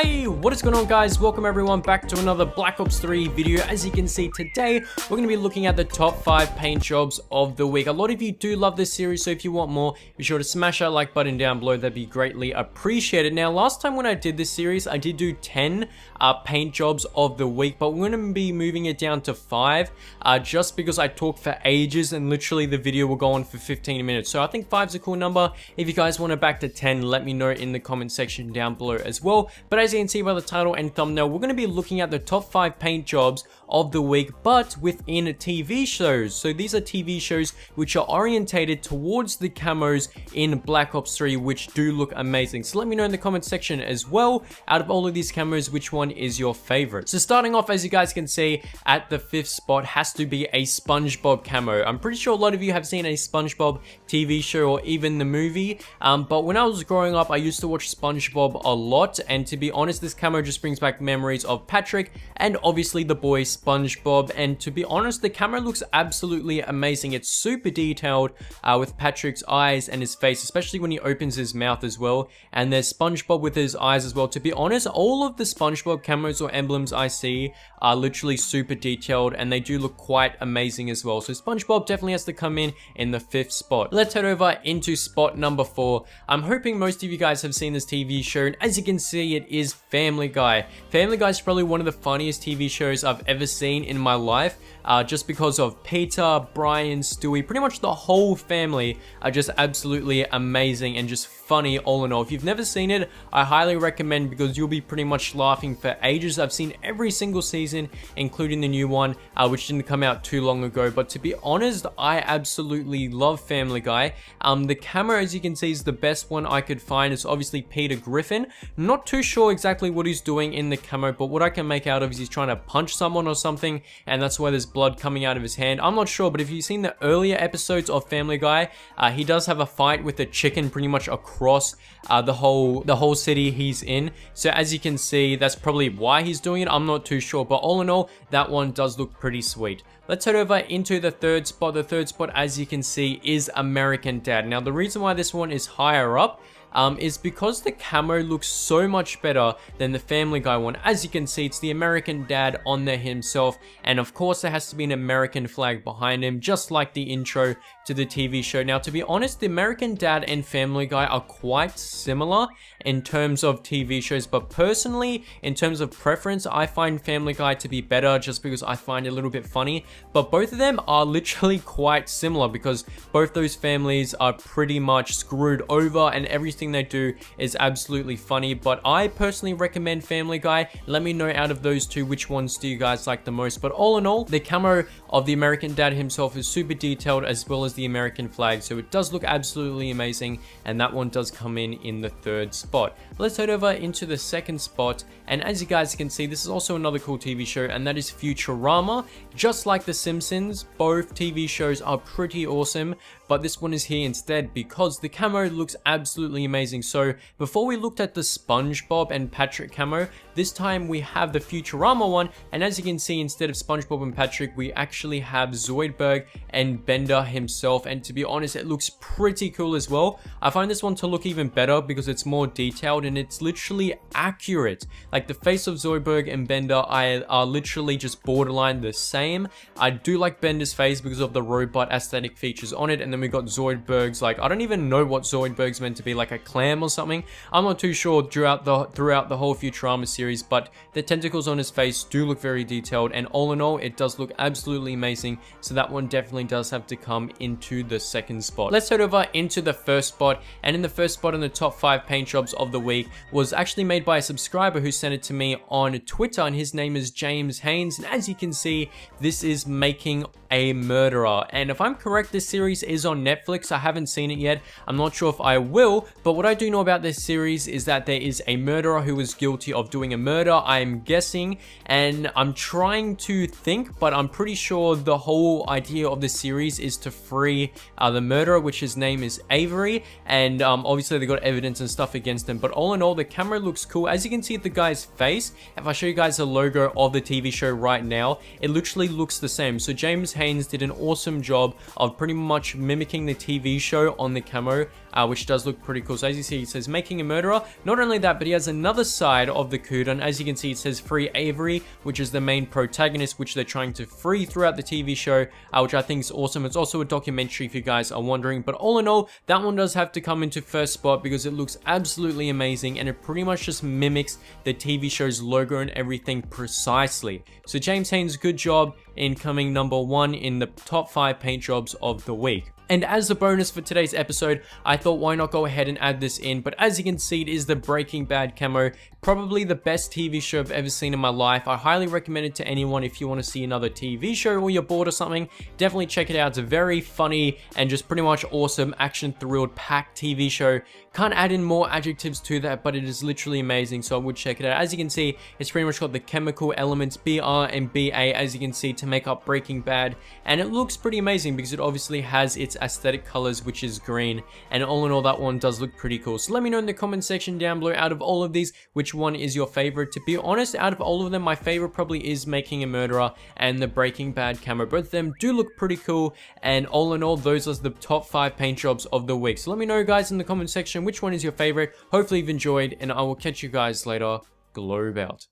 Hey, what is going on guys? Welcome everyone back to another Black Ops 3 video. As you can see today, we're going to be looking at the top 5 paint jobs of the week. A lot of you do love this series, so if you want more, be sure to smash that like button down below. That'd be greatly appreciated. Now, last time when I did this series, I did do 10 uh, paint jobs of the week, but we're going to be moving it down to 5 uh, just because I talked for ages and literally the video will go on for 15 minutes. So I think 5 is a cool number. If you guys want to back to 10, let me know in the comment section down below as well. But as you can see by the title and thumbnail, we're going to be looking at the top 5 paint jobs of the week, but within TV shows. So these are TV shows which are orientated towards the camos in Black Ops 3, which do look amazing. So let me know in the comment section as well, out of all of these camos, which one is your favorite. So starting off, as you guys can see, at the fifth spot has to be a SpongeBob camo. I'm pretty sure a lot of you have seen a SpongeBob TV show or even the movie, um, but when I was growing up, I used to watch SpongeBob a lot, and to be honest, this camo just brings back memories of Patrick and obviously the boy SpongeBob. And to be honest, the camo looks absolutely amazing. It's super detailed uh, with Patrick's eyes and his face, especially when he opens his mouth as well. And there's SpongeBob with his eyes as well. To be honest, all of the SpongeBob camos or emblems I see are literally super detailed and they do look quite amazing as well. So SpongeBob definitely has to come in in the fifth spot. Let's head over into spot number four. I'm hoping most of you guys have seen this TV show and as you can see it is Family Guy. Family Guy is probably one of the funniest TV shows I've ever seen in my life uh, just because of Peter, Brian, Stewie, pretty much the whole family are just absolutely amazing and just funny all in all. If you've never seen it, I highly recommend because you'll be pretty much laughing for ages. I've seen every single season, including the new one, uh, which didn't come out too long ago. But to be honest, I absolutely love Family Guy. Um, the camo, as you can see, is the best one I could find. It's obviously Peter Griffin. Not too sure exactly what he's doing in the camo, but what I can make out of is he's trying to punch someone or something, and that's why there's blood coming out of his hand. I'm not sure, but if you've seen the earlier episodes of Family Guy, uh, he does have a fight with a chicken pretty much across uh, the whole the whole city he's in. So as you can see, that's probably why he's doing it. I'm not too sure, but all in all, that one does look pretty sweet. Let's head over into the third spot. The third spot, as you can see, is American Dad. Now, the reason why this one is higher up um, is because the camo looks so much better than the Family Guy one. As you can see, it's the American Dad on there himself, and of course there has to be an American flag behind him, just like the intro to the TV show. Now, to be honest, the American Dad and Family Guy are quite similar in terms of TV shows, but personally, in terms of preference, I find Family Guy to be better just because I find it a little bit funny, but both of them are literally quite similar because both those families are pretty much screwed over and everything they do is absolutely funny, but I personally recommend Family Guy. Let me know out of those two, which ones do you guys like the most, but all in all, the camo of the American Dad himself is super detailed as well as the American flag, so it does look absolutely amazing, and that one does come in in the third spot. Let's head over into the second spot, and as you guys can see, this is also another cool TV show, and that is Futurama. Just like The Simpsons, both TV shows are pretty awesome, but this one is here instead because the camo looks absolutely amazing. So before we looked at the SpongeBob and Patrick camo, this time we have the Futurama one, and as you can see, instead of SpongeBob and Patrick, we actually have Zoidberg and Bender himself, and to be honest, it looks pretty cool as well. I find this one to look even better because it's more detailed and it's literally accurate. Like the face of Zoidberg and Bender are, are literally just borderline the same. I do like Bender's face because of the robot aesthetic features on it, and then we got Zoidberg's, like, I don't even know what Zoidberg's meant to be, like a clam or something. I'm not too sure throughout the, throughout the whole Futurama series, but the tentacles on his face do look very detailed, and all in all, it does look absolutely amazing, so that one definitely does have to come into the second spot. Let's head over into the first spot, and in the first spot in the top 5 paint jobs of the week was actually made by a subscriber who sent it to me on Twitter, and his name is James Haynes, and as you can see, this is making a murderer, and if I'm correct, this series is on Netflix. I haven't seen it yet. I'm not sure if I will, but what I do know about this series is that there is a murderer who is guilty of doing a murder, I'm guessing, and I'm trying to think, but I'm pretty sure the whole idea of the series is to free uh, the murderer, which his name is Avery, and um, obviously they got evidence and stuff against him, but all in all, the camo looks cool. As you can see the guy's face, if I show you guys the logo of the TV show right now, it literally looks the same. So James Haynes did an awesome job of pretty much mimicking the TV show on the camo, uh, which does look pretty cool. So as you see, it says making a murderer. Not only that, but he has another side of the Kudon. As you can see, it says free Avery, which is the main protagonist, which they're trying to free throughout the TV show, uh, which I think is awesome. It's also a documentary if you guys are wondering. But all in all, that one does have to come into first spot because it looks absolutely amazing and it pretty much just mimics the TV show's logo and everything precisely. So James Haynes, good job in coming number one in the top five paint jobs of the week. And as a bonus for today's episode, I thought why not go ahead and add this in, but as you can see, it is the Breaking Bad camo, probably the best TV show I've ever seen in my life. I highly recommend it to anyone if you want to see another TV show or you're bored or something, definitely check it out. It's a very funny and just pretty much awesome, action-thrilled, packed TV show. Can't add in more adjectives to that, but it is literally amazing, so I would check it out. As you can see, it's pretty much got the chemical elements BR and BA, as you can see, to make up Breaking Bad, and it looks pretty amazing because it obviously has its aesthetic colors, which is green. And all in all, that one does look pretty cool. So let me know in the comment section down below, out of all of these, which one is your favorite. To be honest, out of all of them, my favorite probably is Making a Murderer and the Breaking Bad camo. Both of them do look pretty cool. And all in all, those are the top five paint jobs of the week. So let me know, guys, in the comment section, which one is your favorite. Hopefully you've enjoyed, and I will catch you guys later. Globe out.